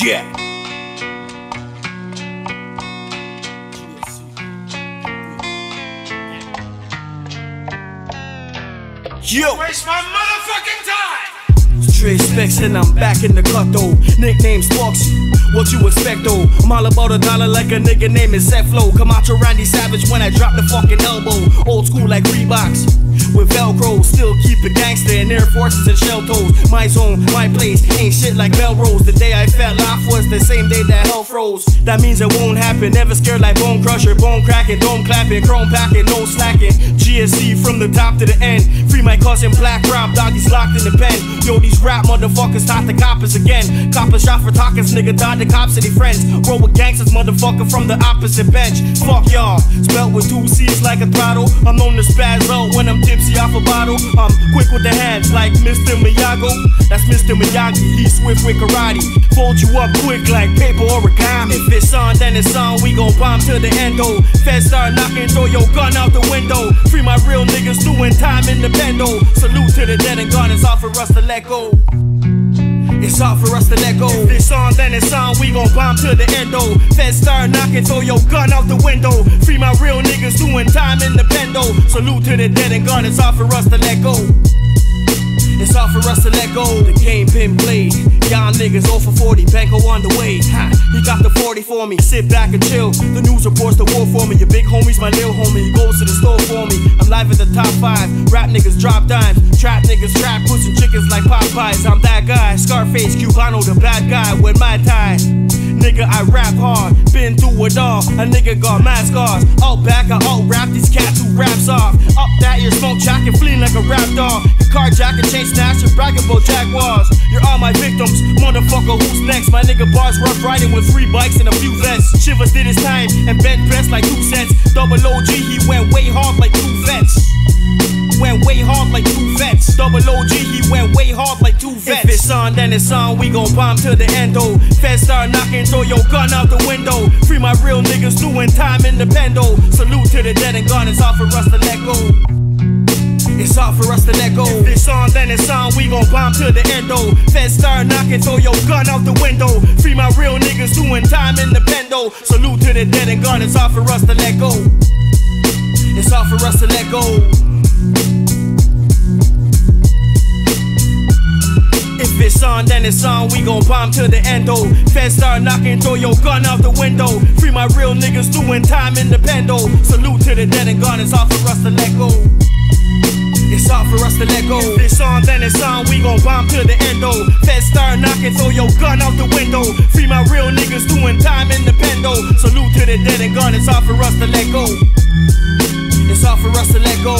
Yeah. Yo. Waste my motherfucking time! Straight Specz and I'm back in the cut though. Nickname Sparksy. What you expect though? I'm all about a dollar like a nigga named Seth Flow. Come out your Randy Savage when I drop the fucking elbow. Old school like Reeboks. With Velcro, still keep it gangster in Air Forces and shell toes. My zone, my place, ain't shit like Melrose. The day I fell off was the same day that hell froze. That means it won't happen. Never scared like bone crusher, bone cracking, dome clapping, chrome packing, no slacking. GSC from the top to the end. Free my cousin Black Rob, doggies locked in the pen. Yo, these rap motherfuckers start the coppers again. Coppers shot for talkers, nigga died the cops and friends. Roll with gangsters, motherfucker from the opposite bench. Fuck y'all, spelt with two C's like a throttle. I'm known to spaz out when I'm tipsy off a bottle. I'm quick with the hands like Mr. Miyagi. That's Mr. Miyagi, he's swift with karate. Fold you up quick like paper origami. If it's on, then it's on, we gon' bomb to the endo. Feds start knocking, throw your gun out the window. Free my real niggas doing time in the bendo. Salute to the dead and gone, it's all for us to let go. It's all for us to let go. If it's on, then it's on. We gon' bomb to the endo. Feds start knocking, throw your gun out the window. Free my real niggas doing time in the bendo. Salute to the dead and gone. It's all for us to let go. It's all for us to let go. The game been played. Y'all niggas 0 for 40, Banco on the way. Ha, he got the 40 for me. Sit back and chill. The news reports the war for me. Your big homie's my little homie. He goes to the store for me. I'm live at the top five. Rap niggas drop dimes. Trap niggas trap pushing chickens like Popeyes. I'm that guy. Scarface, Cubano, the bad guy with my tie. Nigga, I rap hard, been through it all. A nigga got mad scars. Out back, I out rap these cats who raps off. Up that, your smoke jacking, fleeing like a rap dog. Carjacking, chain snatcher, bragging about Jaguars. You're all my victims, motherfucker, who's next? My nigga bars rough riding with three bikes and a few vests. Shivers did his time and bent press like two cents. Double OG, he went way hard like two vets. Went way hard like two vets. Double OG, on, then it's on. We gon' bomb till the endo. Feds start knocking, throw your gun out the window. Free my real niggas doing time in the bendo. Salute to the dead and gone. It's all for us to let go. It's all for us to let go. If it's on, then it's on. We gon' bomb to the endo. Feds start knocking, throw your gun out the window. Free my real niggas doing time in the bendo. Salute to the dead and gone. It's all for us to let go. It's all for us to let go. On, then it's on. We gon' bomb to the endo. Feds start knocking, throw your gun out the window. Free my real niggas doing time in the bendo. Salute to the dead and gone. It's all for us to let go. It's all for us to let go. If it's on, then it's on. We gon' bomb to the endo. Feds start knocking, throw your gun out the window. Free my real niggas doing time in the bendo. Salute to the dead and gone. It's all for us to let go. It's all for us to let go.